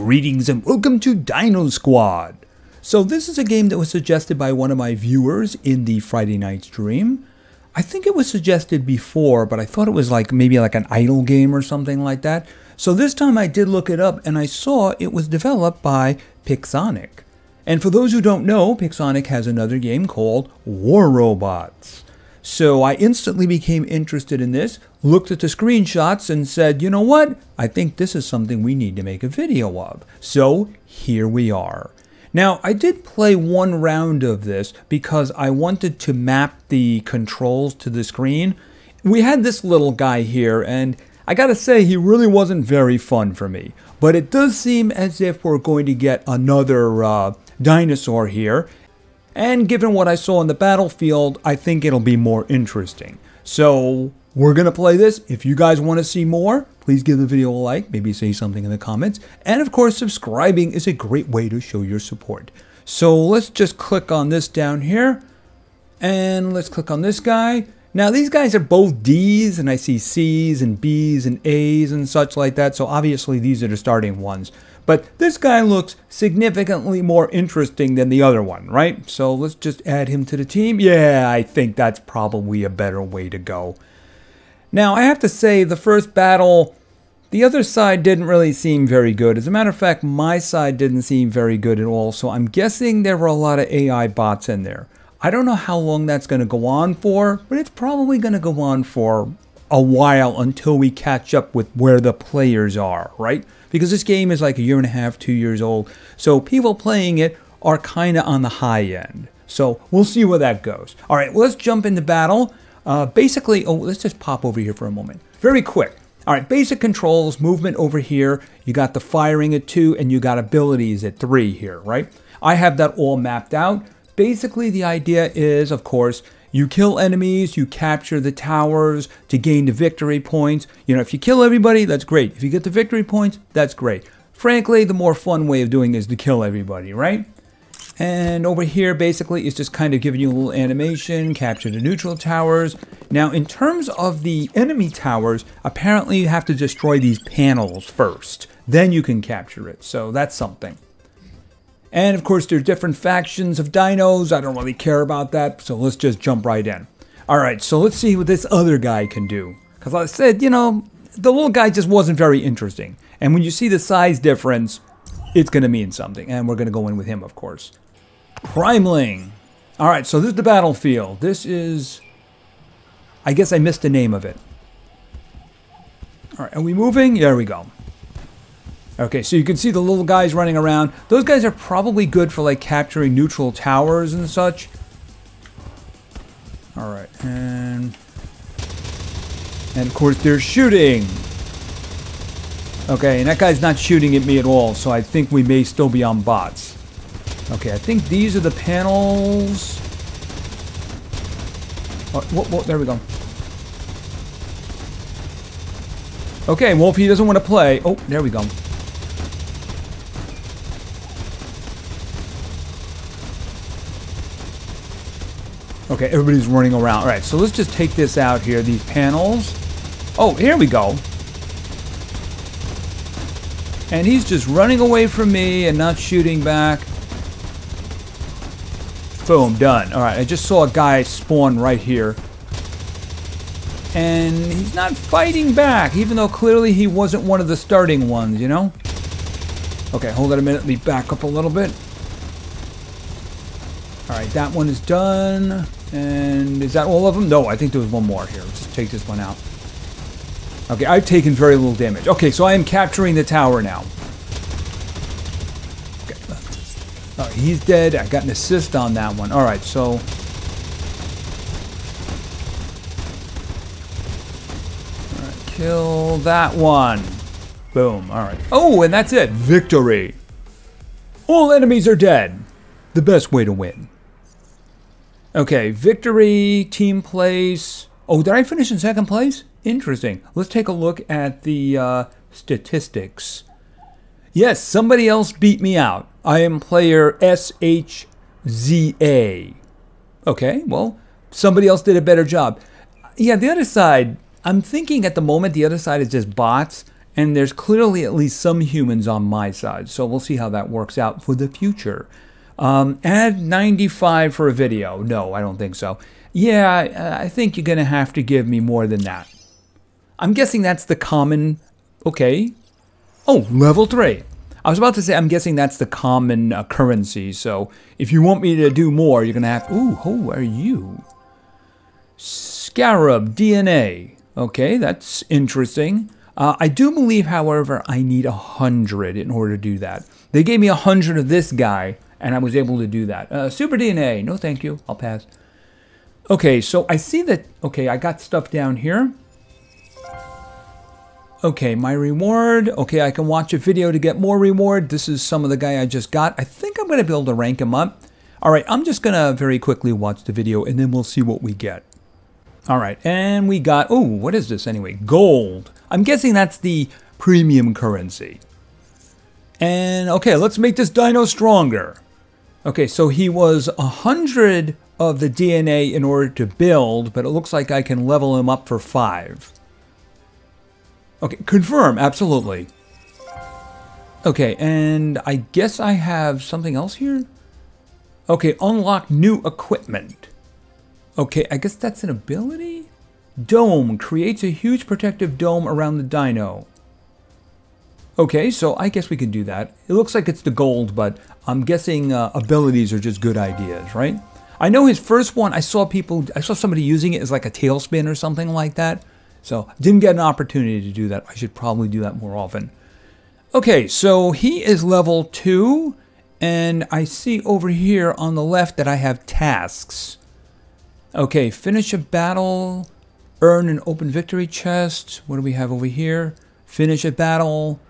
Greetings and welcome to Dino Squad. So this is a game that was suggested by one of my viewers in the Friday night stream. I think it was suggested before, but I thought it was like maybe like an idle game or something like that. So this time I did look it up and I saw it was developed by Pixonic. And for those who don't know, Pixonic has another game called War Robots. So I instantly became interested in this, looked at the screenshots, and said, you know what? I think this is something we need to make a video of. So here we are. Now, I did play one round of this because I wanted to map the controls to the screen. We had this little guy here, and I gotta say, he really wasn't very fun for me. But it does seem as if we're going to get another uh, dinosaur here, and given what I saw in the battlefield, I think it'll be more interesting. So we're going to play this. If you guys want to see more, please give the video a like, maybe say something in the comments. And of course, subscribing is a great way to show your support. So let's just click on this down here. And let's click on this guy. Now these guys are both D's and I see C's and B's and A's and such like that. So obviously these are the starting ones. But this guy looks significantly more interesting than the other one, right? So let's just add him to the team. Yeah, I think that's probably a better way to go. Now, I have to say, the first battle, the other side didn't really seem very good. As a matter of fact, my side didn't seem very good at all. So I'm guessing there were a lot of AI bots in there. I don't know how long that's going to go on for, but it's probably going to go on for a while until we catch up with where the players are, right? Because this game is like a year and a half, two years old. So people playing it are kind of on the high end. So we'll see where that goes. All right, well, let's jump into battle. Uh, basically, oh, let's just pop over here for a moment. Very quick. All right, basic controls, movement over here. You got the firing at two, and you got abilities at three here, right? I have that all mapped out. Basically, the idea is, of course, you kill enemies, you capture the towers to gain the victory points. You know, if you kill everybody, that's great. If you get the victory points, that's great. Frankly, the more fun way of doing is to kill everybody, right? And over here, basically, it's just kind of giving you a little animation, capture the neutral towers. Now, in terms of the enemy towers, apparently you have to destroy these panels first. Then you can capture it, so that's something. And of course, there's different factions of dinos. I don't really care about that, so let's just jump right in. All right, so let's see what this other guy can do. Because I said, you know, the little guy just wasn't very interesting. And when you see the size difference, it's going to mean something. And we're going to go in with him, of course. Primeling. All right, so this is the battlefield. This is... I guess I missed the name of it. All right, are we moving? There we go. Okay, so you can see the little guys running around. Those guys are probably good for like capturing neutral towers and such. All right, and... And of course they're shooting. Okay, and that guy's not shooting at me at all, so I think we may still be on bots. Okay, I think these are the panels. Oh, whoa, whoa, there we go. Okay, he doesn't want to play... Oh, there we go. Okay, everybody's running around. All right, so let's just take this out here, these panels. Oh, here we go. And he's just running away from me and not shooting back. Boom, done. All right, I just saw a guy spawn right here. And he's not fighting back, even though clearly he wasn't one of the starting ones, you know? Okay, hold on a minute. Let me back up a little bit. All right, that one is done. And is that all of them? No, I think there was one more here. Let's just take this one out. Okay, I've taken very little damage. Okay, so I am capturing the tower now. Uh, he's dead. I got an assist on that one. All right, so... All right, kill that one. Boom. All right. Oh, and that's it. Victory. All enemies are dead. The best way to win. Okay, victory, team place. Oh, did I finish in second place? Interesting. Let's take a look at the uh, statistics. Yes, somebody else beat me out. I am player SHZA. Okay, well, somebody else did a better job. Yeah, the other side, I'm thinking at the moment the other side is just bots, And there's clearly at least some humans on my side. So we'll see how that works out for the future. Um, add 95 for a video. No, I don't think so. Yeah, I think you're going to have to give me more than that. I'm guessing that's the common. Okay. Oh, level 3. I was about to say, I'm guessing that's the common uh, currency. So if you want me to do more, you're going to have. Ooh, who are you? Scarab DNA. Okay, that's interesting. Uh, I do believe, however, I need a hundred in order to do that. They gave me a hundred of this guy, and I was able to do that. Uh, super DNA. No, thank you. I'll pass. Okay, so I see that. Okay, I got stuff down here. Okay, my reward. Okay, I can watch a video to get more reward. This is some of the guy I just got. I think I'm going to be able to rank him up. All right, I'm just going to very quickly watch the video and then we'll see what we get. All right, and we got, oh, what is this anyway? Gold. I'm guessing that's the premium currency. And okay, let's make this dino stronger. Okay, so he was 100 of the DNA in order to build, but it looks like I can level him up for 5. Okay, confirm, absolutely. Okay, and I guess I have something else here? Okay, unlock new equipment. Okay, I guess that's an ability? Dome creates a huge protective dome around the dino. Okay, so I guess we can do that. It looks like it's the gold, but I'm guessing uh, abilities are just good ideas, right? I know his first one, I saw people, I saw somebody using it as like a tailspin or something like that. So didn't get an opportunity to do that. I should probably do that more often. Okay, so he is level 2. And I see over here on the left that I have tasks. Okay, finish a battle. Earn an open victory chest. What do we have over here? Finish a battle.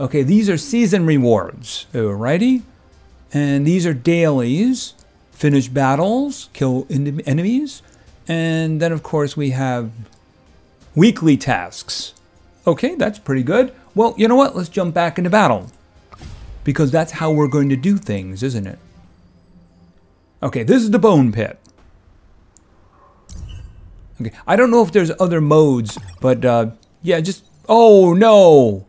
Okay, these are season rewards. Alrighty. And these are dailies. Finish battles. Kill enemies. And then, of course, we have Weekly tasks. Okay, that's pretty good. Well, you know what? Let's jump back into battle. Because that's how we're going to do things, isn't it? Okay, this is the bone pit. Okay, I don't know if there's other modes, but uh, yeah, just... Oh, no!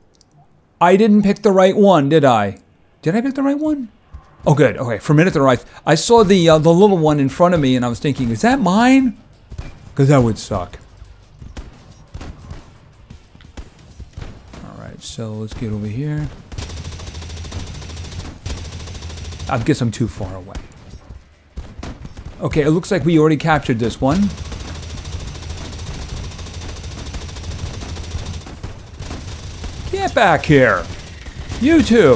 I didn't pick the right one, did I? Did I pick the right one? Oh, good. Okay, for a minute there, I, I saw the, uh, the little one in front of me, and I was thinking, is that mine? Because that would suck. All right, so let's get over here. I guess I'm too far away. Okay, it looks like we already captured this one. Get back here! You two!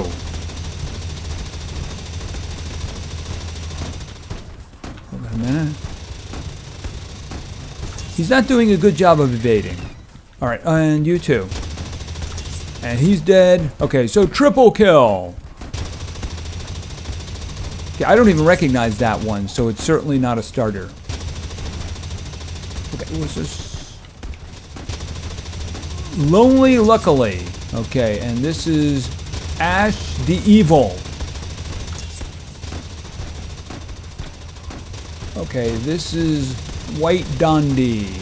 Hold on a minute. He's not doing a good job of evading. Alright, and you too. And he's dead. Okay, so triple kill. Okay, I don't even recognize that one, so it's certainly not a starter. Okay, what's this? Lonely Luckily. Okay, and this is Ash the Evil. Okay, this is White Dondi.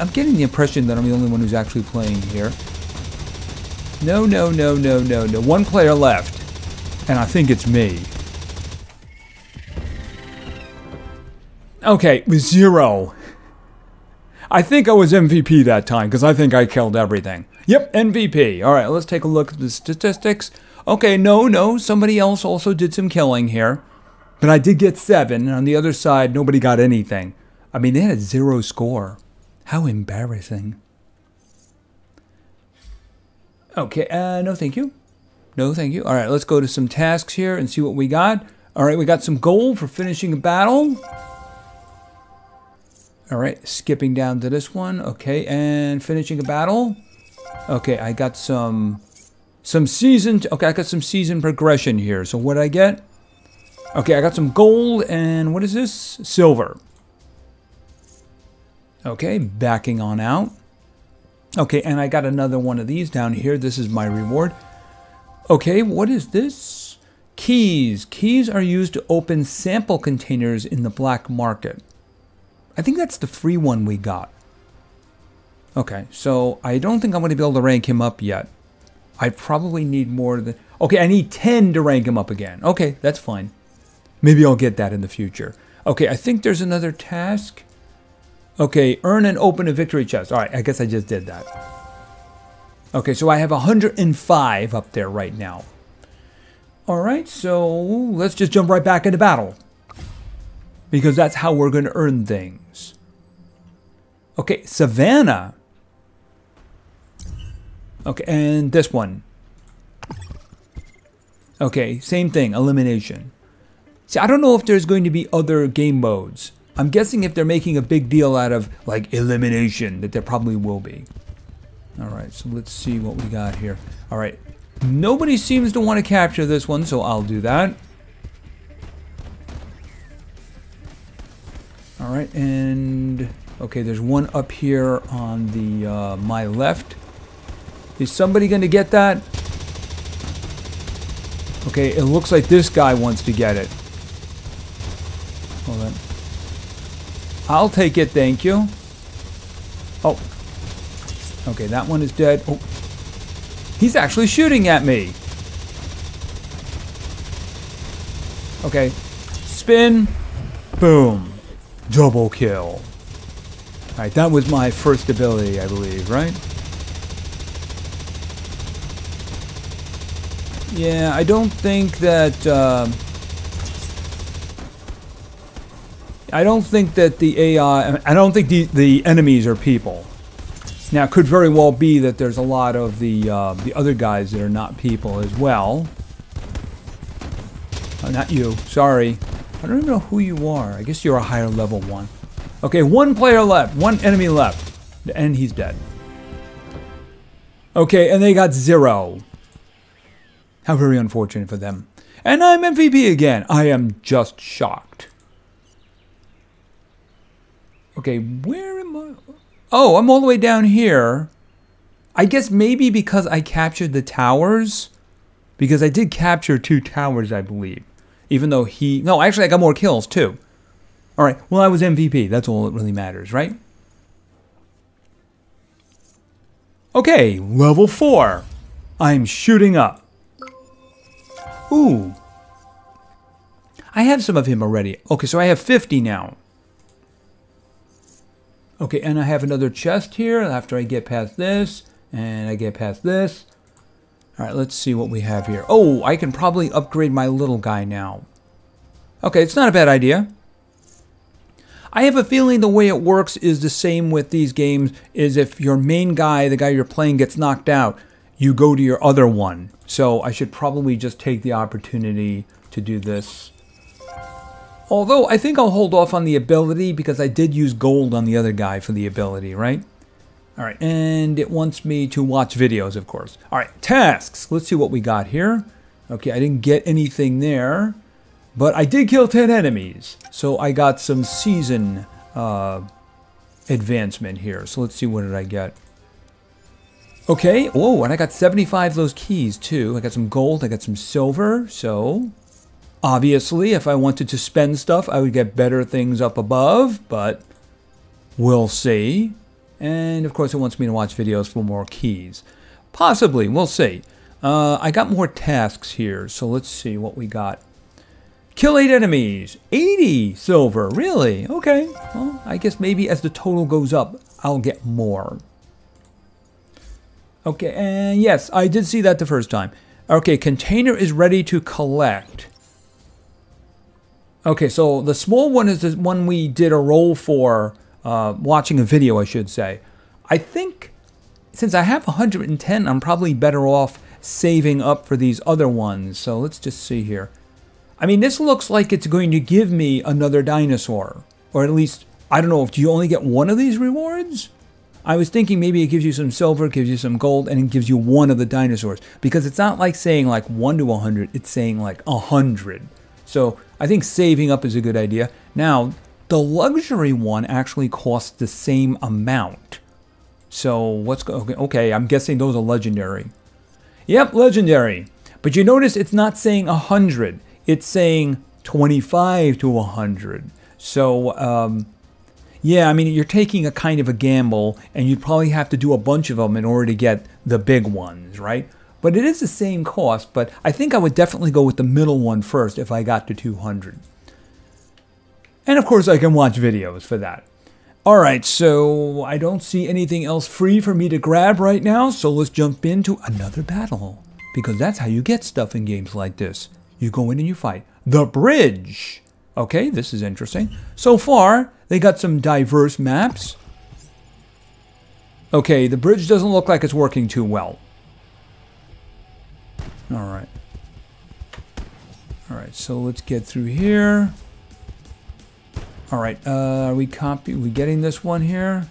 I'm getting the impression that I'm the only one who's actually playing here. No, no, no, no, no, no. One player left. And I think it's me. Okay, zero. I think I was MVP that time because I think I killed everything. Yep, MVP. All right, let's take a look at the statistics. Okay, no, no, somebody else also did some killing here. But I did get seven. On the other side, nobody got anything. I mean, they had a zero score. How embarrassing. Okay, uh, no thank you. No thank you. All right, let's go to some tasks here and see what we got. All right, we got some gold for finishing a battle. All right, skipping down to this one. Okay, and finishing a battle. Okay, I got some some season. Okay, I got some season progression here. So what I get? Okay, I got some gold and what is this? Silver. Okay, backing on out. Okay, and I got another one of these down here. This is my reward. Okay, what is this? Keys. Keys are used to open sample containers in the black market. I think that's the free one we got. Okay, so I don't think I'm going to be able to rank him up yet. I probably need more than... Okay, I need 10 to rank him up again. Okay, that's fine. Maybe I'll get that in the future. Okay, I think there's another task. Okay, earn and open a victory chest. All right, I guess I just did that. Okay, so I have 105 up there right now. All right, so let's just jump right back into battle. Because that's how we're going to earn things. Okay, Savannah. Okay, and this one. Okay, same thing, elimination. See, I don't know if there's going to be other game modes. I'm guessing if they're making a big deal out of, like, elimination, that there probably will be. All right, so let's see what we got here. All right, nobody seems to want to capture this one, so I'll do that. All right, and okay, there's one up here on the uh, my left. Is somebody going to get that? Okay, it looks like this guy wants to get it. Hold on. I'll take it, thank you. Oh. Okay, that one is dead. Oh. He's actually shooting at me. Okay. Spin. Boom. Double kill. Alright, that was my first ability, I believe, right? Yeah, I don't think that... Uh, I don't think that the AI... I don't think the, the enemies are people. Now, it could very well be that there's a lot of the, uh, the other guys that are not people as well. Oh, not you. Sorry. I don't even know who you are. I guess you're a higher level one. Okay, one player left. One enemy left. And he's dead. Okay, and they got zero. How very unfortunate for them. And I'm MVP again. I am just shocked. Okay, where am I? Oh, I'm all the way down here. I guess maybe because I captured the towers. Because I did capture two towers, I believe. Even though he... No, actually, I got more kills, too. All right, well, I was MVP. That's all that really matters, right? Okay, level 4. I'm shooting up. Ooh. I have some of him already. Okay, so I have 50 now. Okay, and I have another chest here after I get past this, and I get past this. All right, let's see what we have here. Oh, I can probably upgrade my little guy now. Okay, it's not a bad idea. I have a feeling the way it works is the same with these games, is if your main guy, the guy you're playing, gets knocked out, you go to your other one. So I should probably just take the opportunity to do this. Although I think I'll hold off on the ability because I did use gold on the other guy for the ability, right? All right, and it wants me to watch videos, of course. All right, tasks. Let's see what we got here. Okay, I didn't get anything there, but I did kill 10 enemies. So I got some season uh, advancement here. So let's see, what did I get? Okay, oh, and I got 75 of those keys too. I got some gold, I got some silver, so obviously if I wanted to spend stuff, I would get better things up above, but we'll see. And of course it wants me to watch videos for more keys. Possibly, we'll see. Uh, I got more tasks here, so let's see what we got. Kill 8 enemies, 80 silver, really? Okay, well, I guess maybe as the total goes up, I'll get more. Okay, and yes, I did see that the first time. Okay, container is ready to collect. Okay, so the small one is the one we did a roll for, uh, watching a video, I should say. I think since I have 110, I'm probably better off saving up for these other ones. So let's just see here. I mean, this looks like it's going to give me another dinosaur. Or at least, I don't know, if do you only get one of these rewards? I was thinking maybe it gives you some silver, gives you some gold, and it gives you one of the dinosaurs. Because it's not like saying like 1 to 100, it's saying like 100. So I think saving up is a good idea. Now, the luxury one actually costs the same amount. So what's okay, okay, I'm guessing those are legendary. Yep, legendary. But you notice it's not saying 100. It's saying 25 to 100. So um, yeah, I mean, you're taking a kind of a gamble, and you'd probably have to do a bunch of them in order to get the big ones, right? But it is the same cost, but I think I would definitely go with the middle one first if I got to 200. And of course, I can watch videos for that. All right, so I don't see anything else free for me to grab right now, so let's jump into another battle. Because that's how you get stuff in games like this. You go in and you fight. The bridge! Okay, this is interesting. So far, they got some diverse maps. Okay, the bridge doesn't look like it's working too well. All right. All right, so let's get through here. All right, uh, are we copy? Are we getting this one here?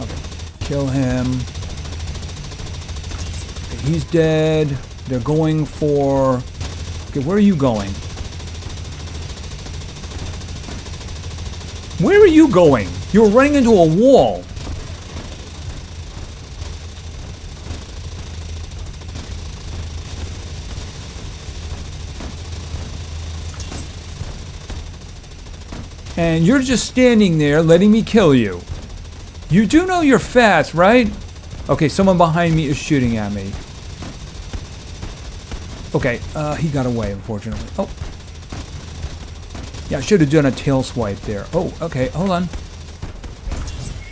Okay, kill him. He's dead. They're going for. Okay, where are you going? Where are you going? You're running into a wall. And you're just standing there letting me kill you. You do know you're fast, right? Okay, someone behind me is shooting at me. Okay, uh, he got away, unfortunately. Oh. Yeah, I should have done a tail swipe there. Oh, okay, hold on.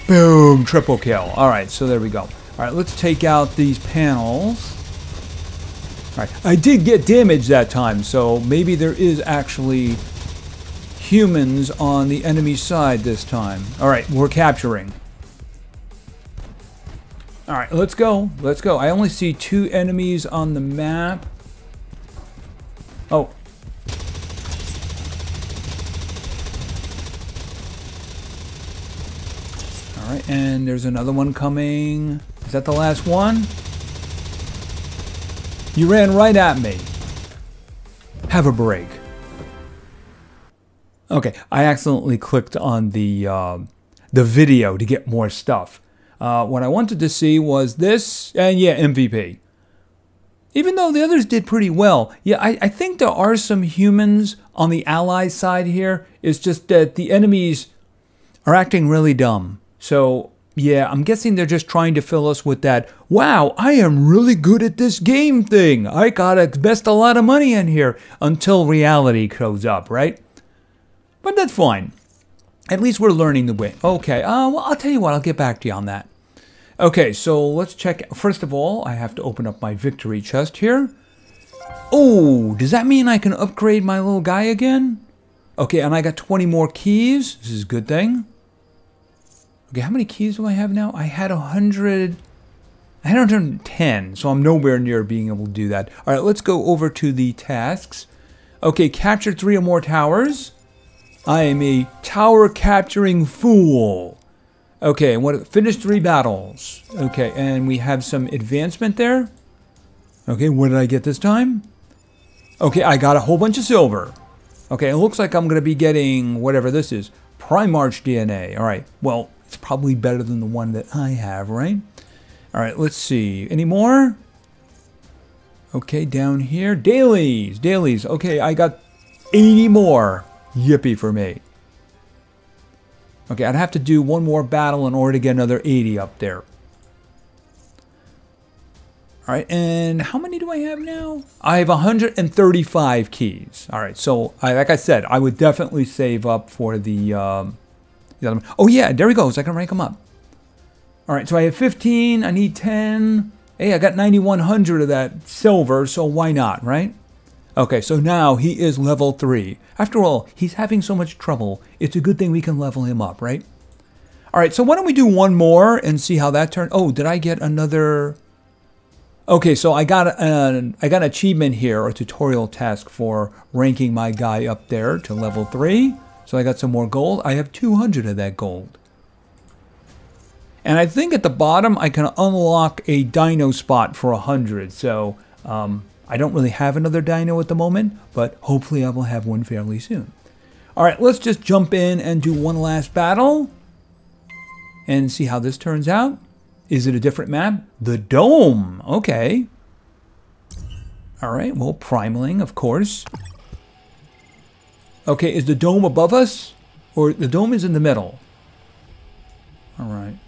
Boom, triple kill. All right, so there we go. All right, let's take out these panels. All right, I did get damage that time, so maybe there is actually humans on the enemy side this time. All right, we're capturing. All right, let's go. Let's go. I only see two enemies on the map. Oh. All right, and there's another one coming. Is that the last one? You ran right at me. Have a break. Okay, I accidentally clicked on the uh, the video to get more stuff. Uh, what I wanted to see was this, and yeah, MVP. Even though the others did pretty well, yeah, I, I think there are some humans on the ally side here. It's just that the enemies are acting really dumb. So yeah, I'm guessing they're just trying to fill us with that, wow, I am really good at this game thing. I gotta invest a lot of money in here until reality shows up, right? But that's fine. At least we're learning the way. Okay, uh, well, I'll tell you what, I'll get back to you on that. Okay, so let's check. First of all, I have to open up my victory chest here. Oh, does that mean I can upgrade my little guy again? Okay, and I got 20 more keys. This is a good thing. Okay, how many keys do I have now? I had 100... I had 110, so I'm nowhere near being able to do that. All right, let's go over to the tasks. Okay, capture three or more towers. I am a tower capturing fool. Okay, what finished three battles. Okay, and we have some advancement there. Okay, what did I get this time? Okay, I got a whole bunch of silver. Okay, it looks like I'm going to be getting whatever this is. Primarch DNA. All right, well, it's probably better than the one that I have, right? All right, let's see. Any more? Okay, down here. Dailies. Dailies. Okay, I got 80 more. Yippee for me. Okay, I'd have to do one more battle in order to get another 80 up there. All right, and how many do I have now? I have 135 keys. All right, so I, like I said, I would definitely save up for the, um, the. Oh yeah, there he goes. I can rank them up. All right, so I have 15. I need 10. Hey, I got 9,100 of that silver, so why not, right? Okay, so now he is level 3. After all, he's having so much trouble. It's a good thing we can level him up, right? All right, so why don't we do one more and see how that turned? Oh, did I get another... Okay, so I got an I got an achievement here, a tutorial task for ranking my guy up there to level 3. So I got some more gold. I have 200 of that gold. And I think at the bottom I can unlock a dino spot for 100. So um, I don't really have another dino at the moment, but hopefully I will have one fairly soon. All right, let's just jump in and do one last battle and see how this turns out. Is it a different map? The Dome. Okay. All right, well, Primaling, of course. Okay, is the dome above us? Or the dome is in the middle? All right.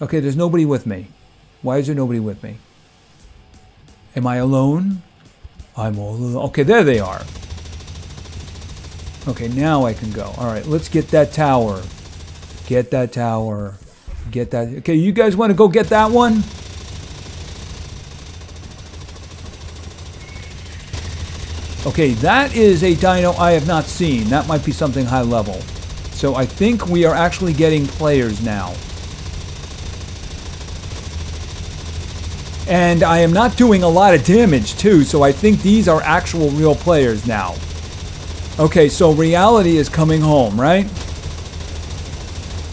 Okay, there's nobody with me. Why is there nobody with me? Am I alone? I'm all alone. Okay, there they are. Okay, now I can go. All right, let's get that tower. Get that tower. Get that. Okay, you guys want to go get that one? Okay, that is a dino I have not seen. That might be something high level. So I think we are actually getting players now. And I am not doing a lot of damage too, so I think these are actual real players now. Okay, so reality is coming home, right?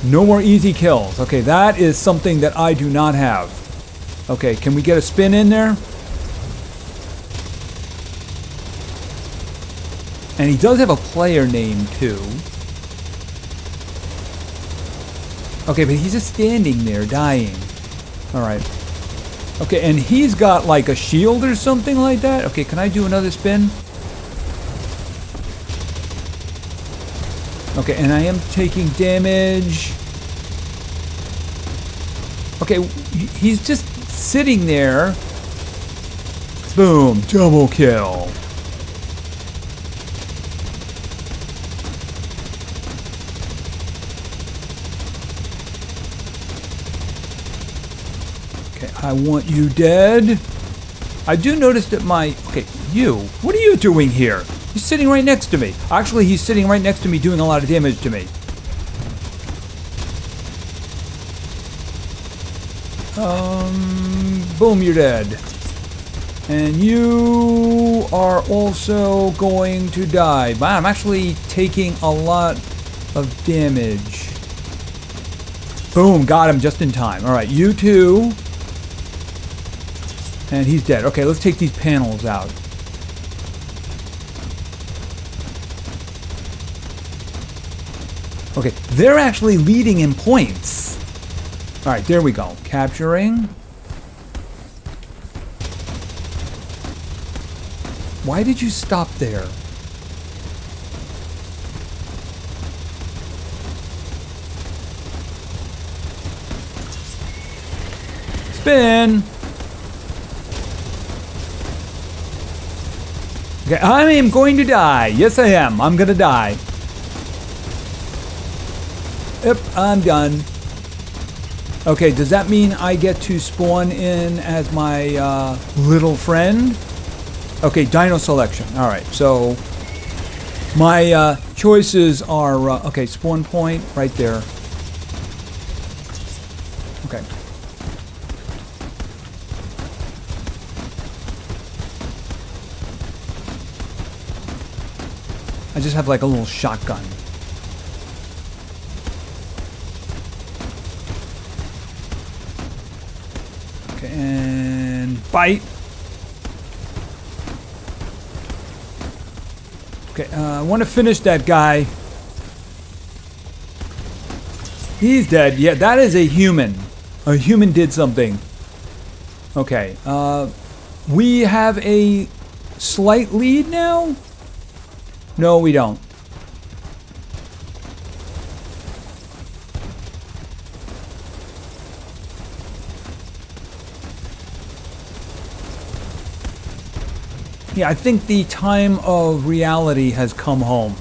No more easy kills. Okay, that is something that I do not have. Okay, can we get a spin in there? And he does have a player name too. Okay, but he's just standing there dying. Alright. Okay, and he's got like a shield or something like that. Okay, can I do another spin? Okay, and I am taking damage. Okay, he's just sitting there. Boom, double kill. I want you dead. I do notice that my... Okay, you. What are you doing here? He's sitting right next to me. Actually, he's sitting right next to me doing a lot of damage to me. Um, boom, you're dead. And you are also going to die. But I'm actually taking a lot of damage. Boom, got him just in time. All right, you two and he's dead. Okay, let's take these panels out. Okay, they're actually leading in points. All right, there we go. Capturing. Why did you stop there? Spin. Okay, I am going to die. Yes, I am. I'm gonna die. Yep, I'm done. Okay, does that mean I get to spawn in as my uh, little friend? Okay, dino selection. All right, so my uh, choices are, uh, okay, spawn point right there. Okay. Just have like a little shotgun. Okay, and bite. Okay, uh, I want to finish that guy. He's dead. Yeah, that is a human. A human did something. Okay, uh, we have a slight lead now? No, we don't. Yeah, I think the time of reality has come home.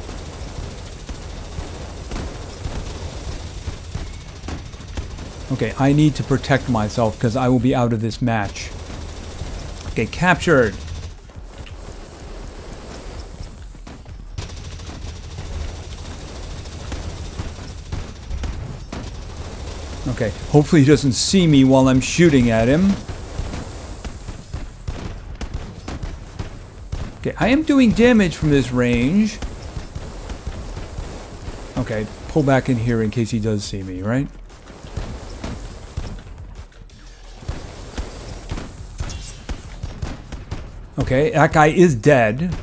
Okay, I need to protect myself because I will be out of this match. Okay, captured. Okay, hopefully he doesn't see me while I'm shooting at him. Okay, I am doing damage from this range. Okay, pull back in here in case he does see me, right? Okay, that guy is dead.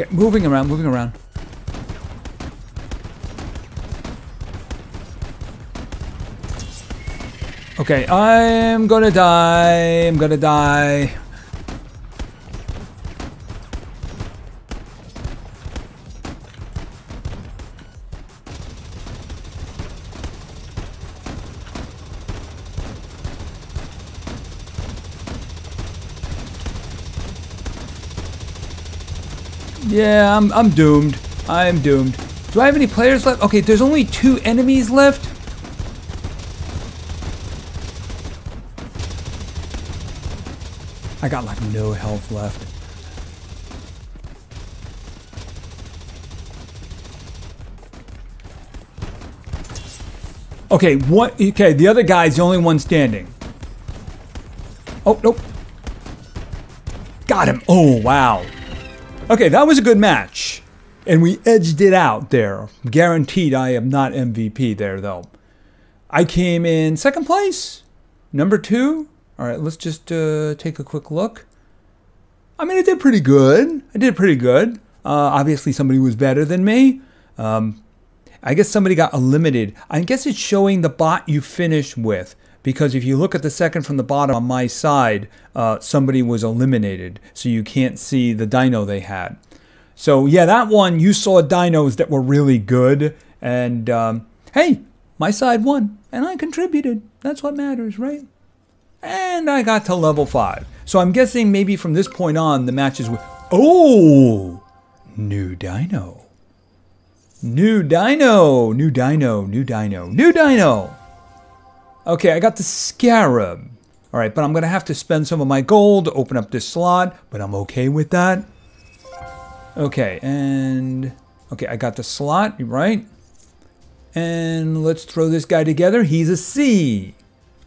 Okay, moving around, moving around. Okay, I'm gonna die. I'm gonna die. Yeah, I'm, I'm doomed. I am doomed. Do I have any players left? Okay, there's only two enemies left. I got like no health left. Okay, what? Okay, the other guy's the only one standing. Oh, nope. Got him. Oh, wow. Okay, that was a good match. And we edged it out there. Guaranteed I am not MVP there, though. I came in second place, number two. All right, let's just uh, take a quick look. I mean, I did pretty good. I did pretty good. Uh, obviously, somebody was better than me. Um, I guess somebody got eliminated. I guess it's showing the bot you finished with because if you look at the second from the bottom on my side, uh, somebody was eliminated, so you can't see the dino they had. So yeah, that one you saw dinos that were really good, and um, hey, my side won, and I contributed. That's what matters, right? And I got to level five. So I'm guessing maybe from this point on, the matches with oh, new dino. New dino, new dino, new dino, new dino. Okay, I got the Scarab. All right, but I'm going to have to spend some of my gold to open up this slot, but I'm okay with that. Okay, and... Okay, I got the slot, right? And let's throw this guy together. He's a C.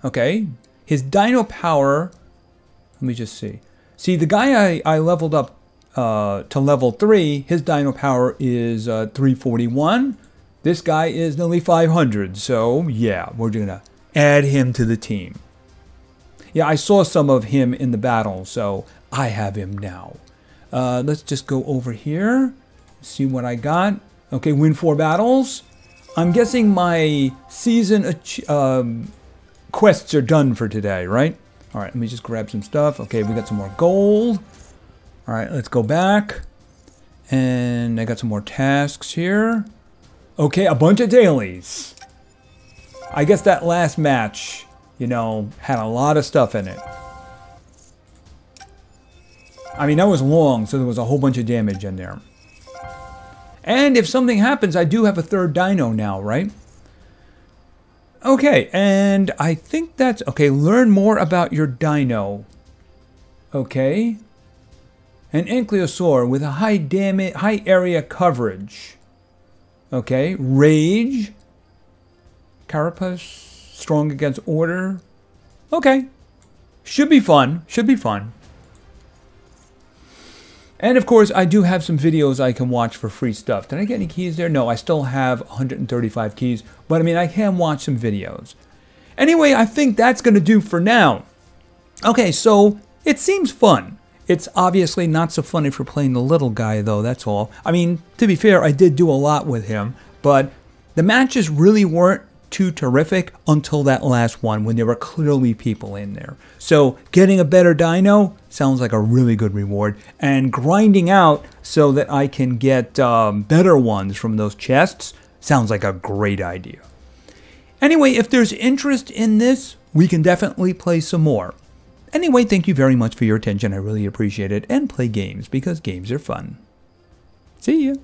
Okay, his dino power... Let me just see. See, the guy I, I leveled up uh, to level 3, his dino power is uh, 341. This guy is nearly 500, so yeah, we're going to add him to the team. Yeah, I saw some of him in the battle, so I have him now. Uh, let's just go over here, see what I got. Okay, win four battles. I'm guessing my season um, quests are done for today, right? All right, let me just grab some stuff. Okay, we got some more gold. All right, let's go back. And I got some more tasks here. Okay, a bunch of dailies. I guess that last match, you know, had a lot of stuff in it. I mean, that was long, so there was a whole bunch of damage in there. And if something happens, I do have a third dino now, right? Okay, and I think that's... Okay, learn more about your dino. Okay. An Ankylosaur with a high damage, high area coverage. Okay, Rage. Carapace, strong against order. Okay. Should be fun. Should be fun. And of course, I do have some videos I can watch for free stuff. Did I get any keys there? No, I still have 135 keys. But I mean, I can watch some videos. Anyway, I think that's going to do for now. Okay, so it seems fun. It's obviously not so fun if you're playing the little guy, though, that's all. I mean, to be fair, I did do a lot with him, but the matches really weren't too terrific until that last one when there were clearly people in there. So getting a better dino sounds like a really good reward, and grinding out so that I can get um, better ones from those chests sounds like a great idea. Anyway, if there's interest in this, we can definitely play some more. Anyway, thank you very much for your attention. I really appreciate it. And play games because games are fun. See ya.